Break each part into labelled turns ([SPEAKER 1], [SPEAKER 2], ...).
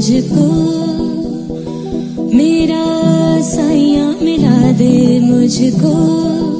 [SPEAKER 1] मुझको मेरा साइया मिला दे मुझको।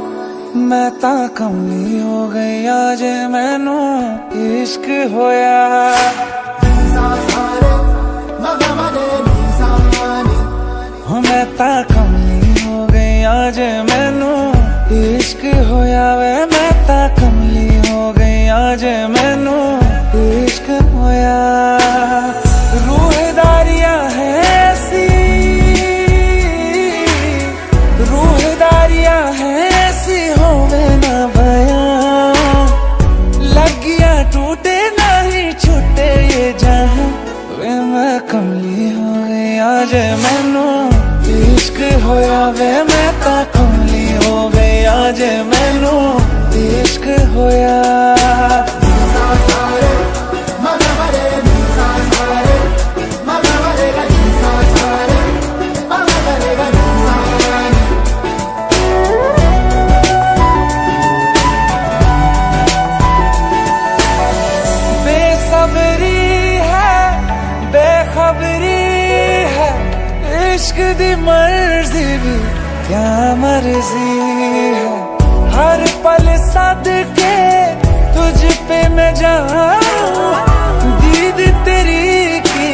[SPEAKER 2] ਮੈਂ ਤਾਂ ਕਮਲੀ ਹੋ ਗਈ ਅੱਜ ਮੈਨੂੰ ਇਸ਼ਕ ਹੋਇਆ। ਮੈਂ ਤਾਂ ਕਮਲੀ ਹੋ ਗਈ ਅੱਜ ਮੈਨੂੰ ਇਸ਼ਕ ਹੋਇਆ ਵੇ। ਮੈਂ ਤਾਂ ਕਮਲੀ ਹੋ ਗਈ ਅੱਜ ਮੈਨੂੰ ਕਮਲੀ ਹੋ ਗਿਆ ਜੇ ਮੈਨੂੰ ਇਸ਼ਕ ਹੋਇਆ ਵੇ, ਮੈਂ ਤਾਂ ਕਮਲੀ ਹੋ ਗਿਆ ਜੇ ਮੈਨੂੰ ਇਸ਼ਕ ਹੋਇਆ। इश्क दी मर्ज़ी भी क्या मर्ज़ी है? हर पल सद के तुझ पे मैं जाऊँ। दीद तेरी की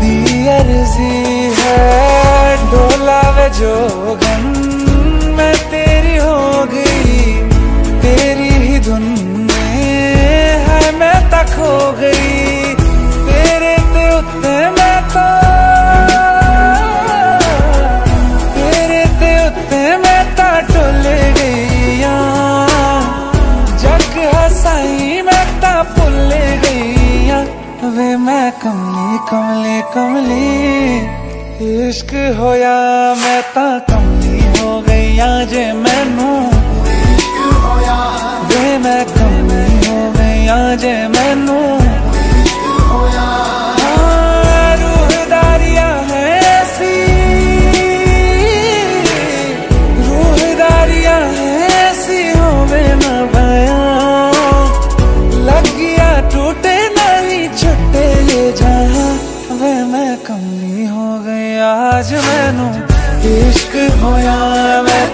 [SPEAKER 2] दी अर्जी है। डोला वे जोगन वे मैं कमली कमली कमली। इश्क होया, मैं ता कमली हो गई, आज मैनू वे मैं कमली हो गई, आज मैनू वे मैं कमी हो गई आज मैनू इश्क होया मैं